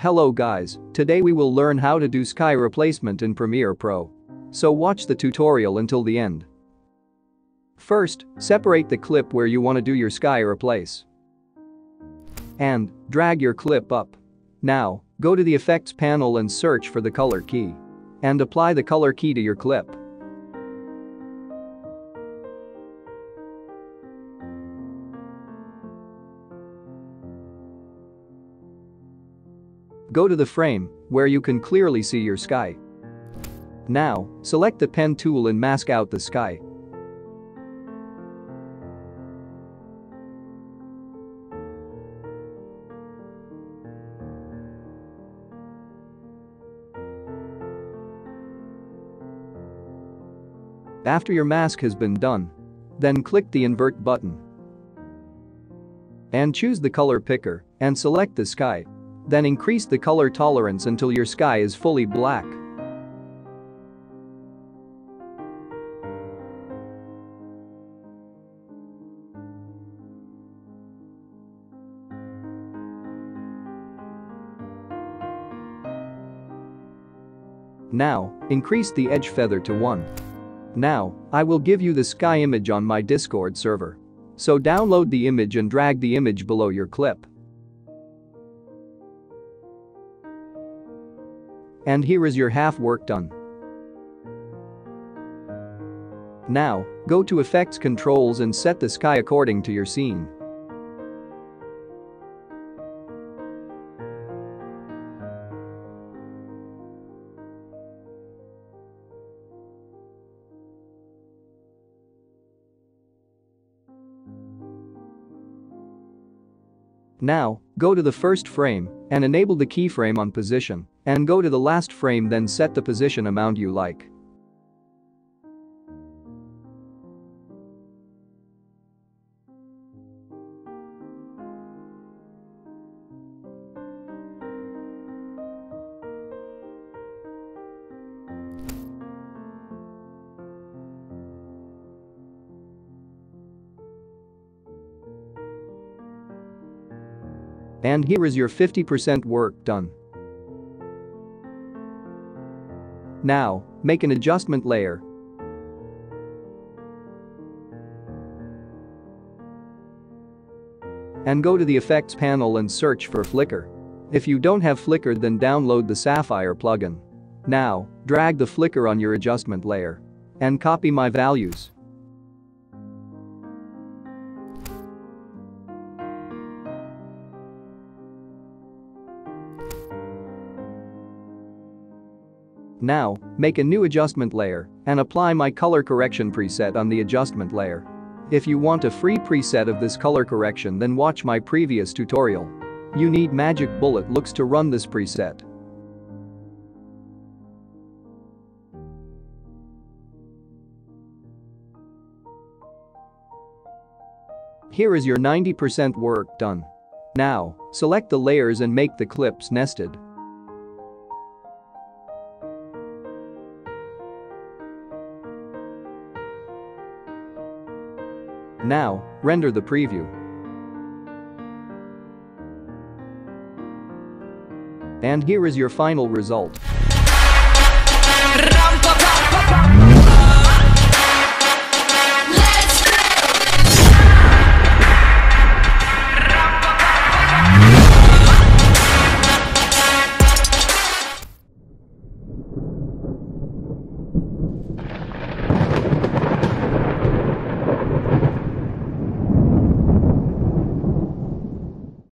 Hello guys, today we will learn how to do sky replacement in Premiere Pro. So watch the tutorial until the end. First, separate the clip where you want to do your sky replace. And drag your clip up. Now, go to the effects panel and search for the color key. And apply the color key to your clip. Go to the frame, where you can clearly see your sky. Now, select the pen tool and mask out the sky. After your mask has been done, then click the invert button and choose the color picker and select the sky. Then increase the color tolerance until your sky is fully black. Now, increase the edge feather to 1. Now, I will give you the sky image on my Discord server. So download the image and drag the image below your clip. And here is your half work done. Now, go to Effects Controls and set the sky according to your scene. Now, go to the first frame and enable the keyframe on position and go to the last frame then set the position amount you like. And here is your 50% work done. Now, make an adjustment layer. And go to the effects panel and search for flicker. If you don't have flicker then download the Sapphire plugin. Now, drag the flicker on your adjustment layer. And copy my values. Now, make a new adjustment layer and apply my color correction preset on the adjustment layer. If you want a free preset of this color correction then watch my previous tutorial. You need Magic Bullet looks to run this preset. Here is your 90% work done. Now, select the layers and make the clips nested. Now, render the preview. And here is your final result. you